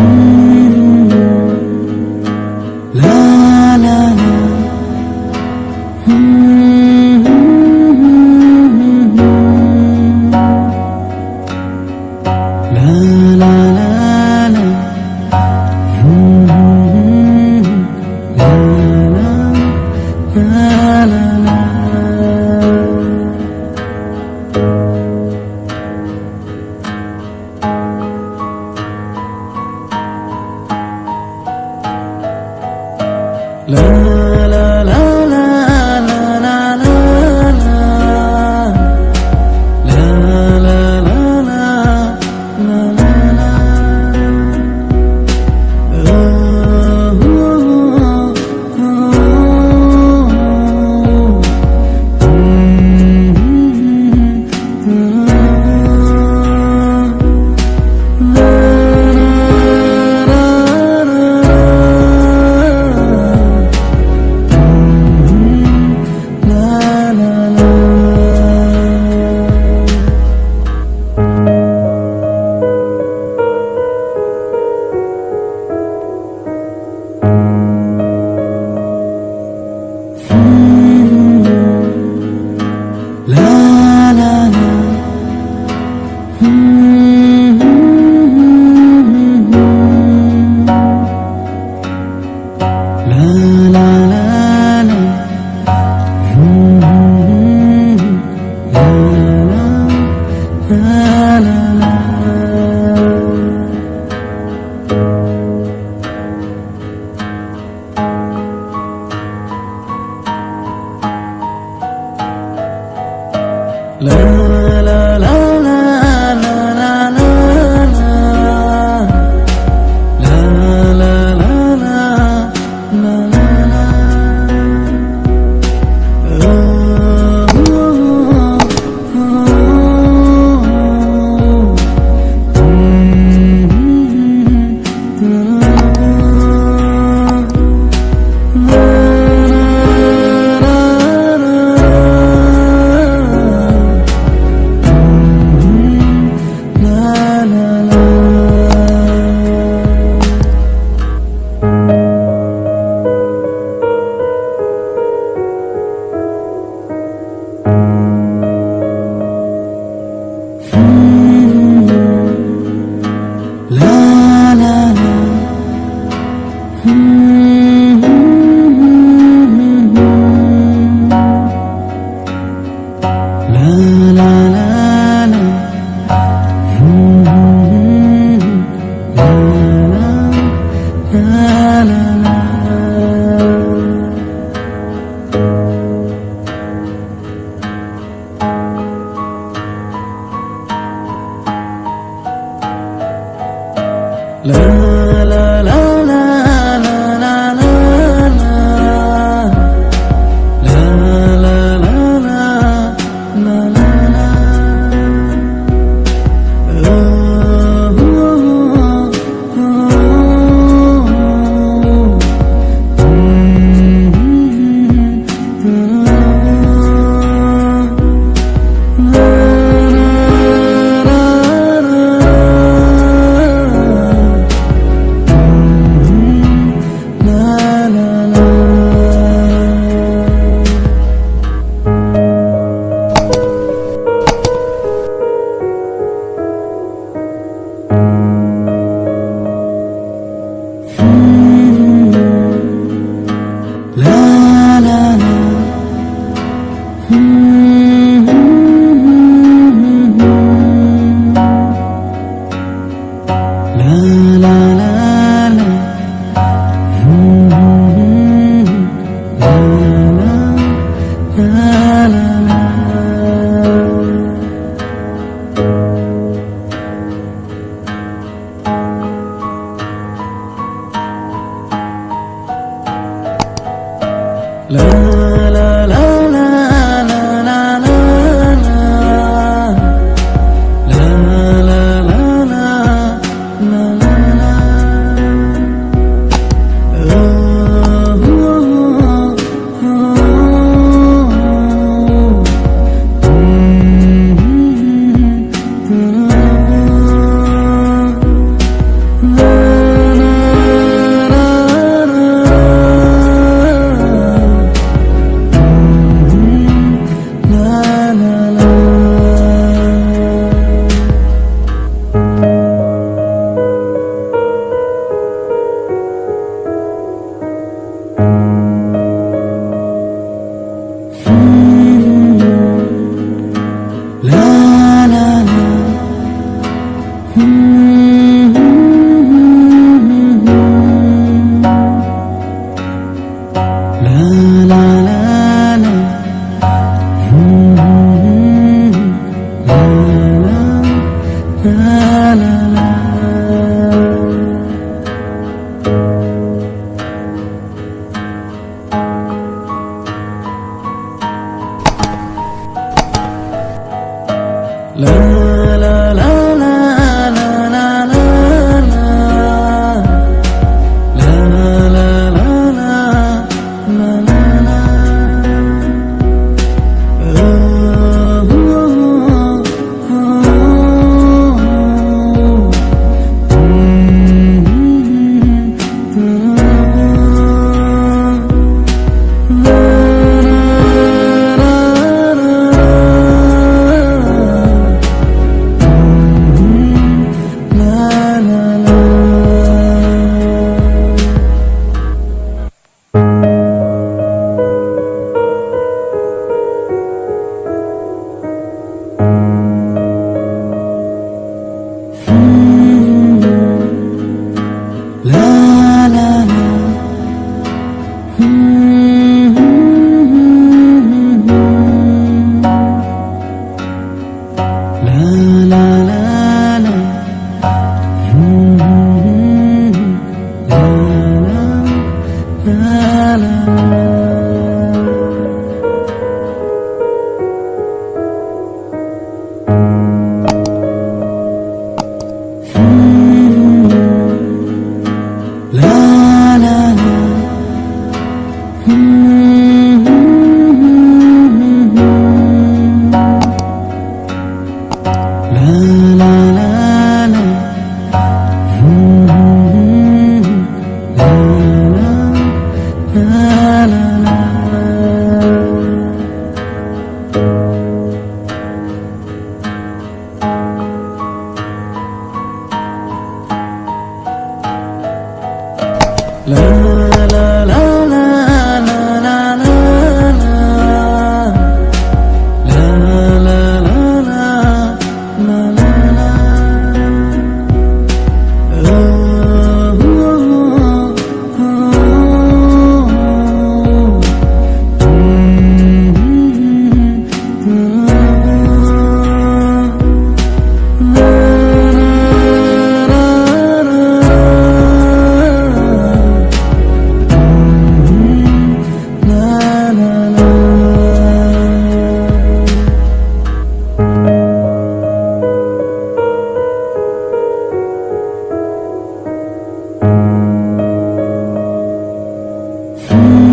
Mm-hmm. La Love la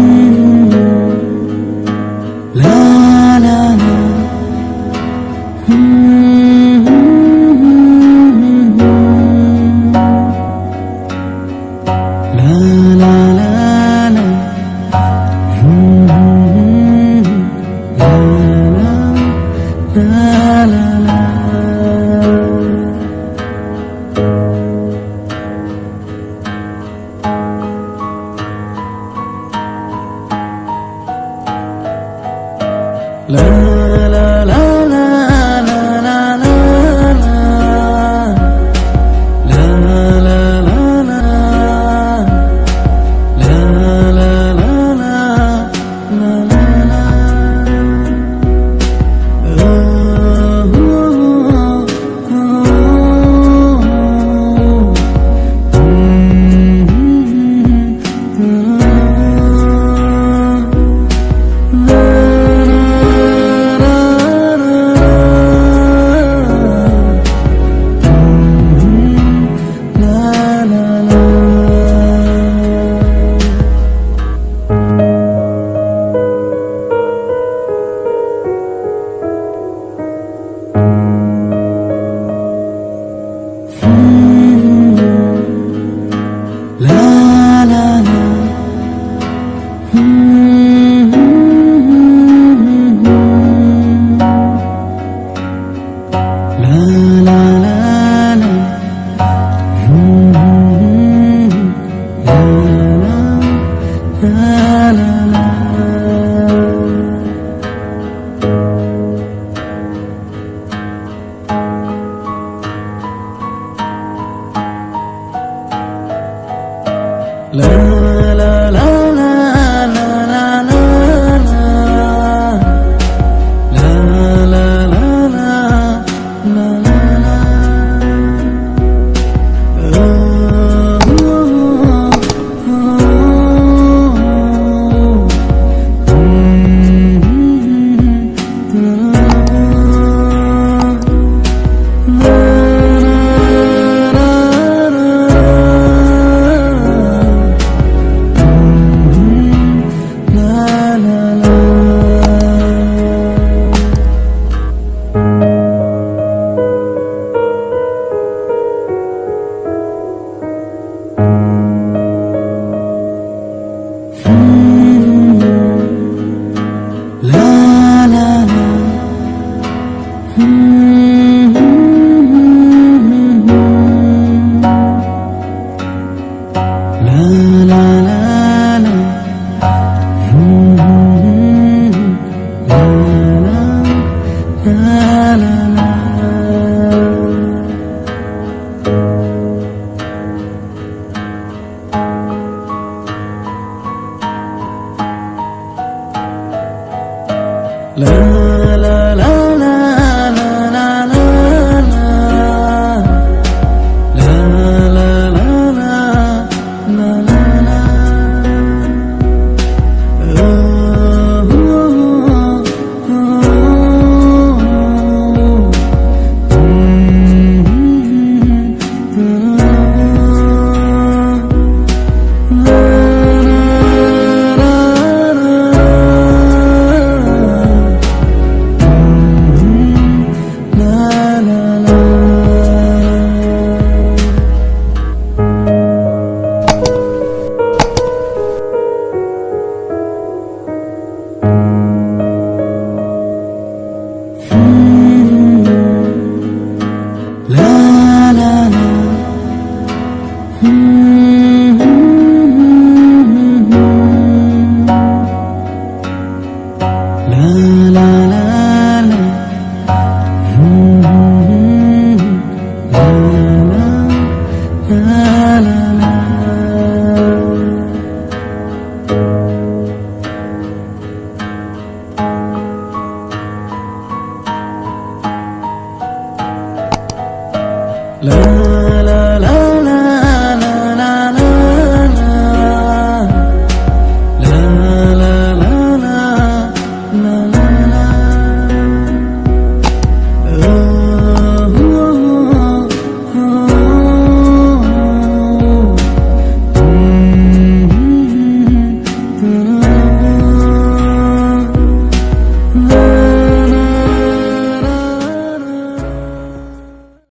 Amen.